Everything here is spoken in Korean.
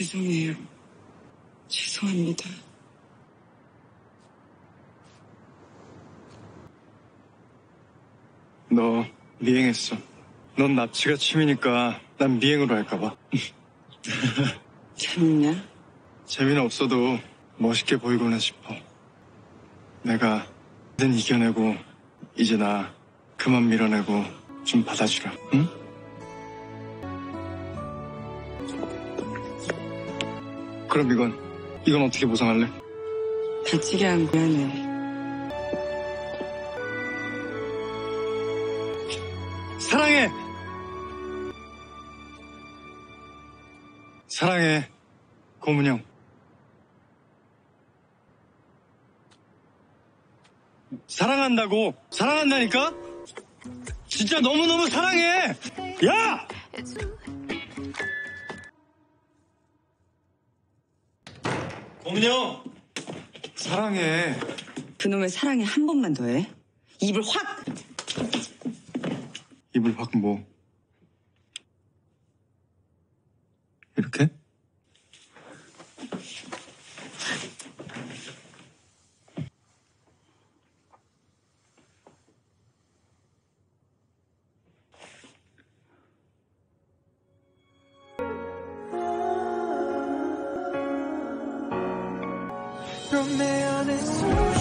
죄송해요. 죄송합니다. 너 미행했어. 넌 납치가 취미니까 난 미행으로 할까봐. 재밌냐? 재미는 없어도 멋있게 보이고는 싶어. 내가 는 이겨내고 이제 나 그만 밀어내고 좀 받아주라. 응? 그럼 이건 이건 어떻게 보상할래? 다치게 한 미안해. 사랑해. 사랑해. 고문형. 사랑한다고. 사랑한다니까? 진짜 너무너무 사랑해. 야! 고문형. 사랑해. 그놈의 사랑에 한 번만 더 해. 입을 확! 입을 확 뭐. 이렇게? 그럼 내 안에 숨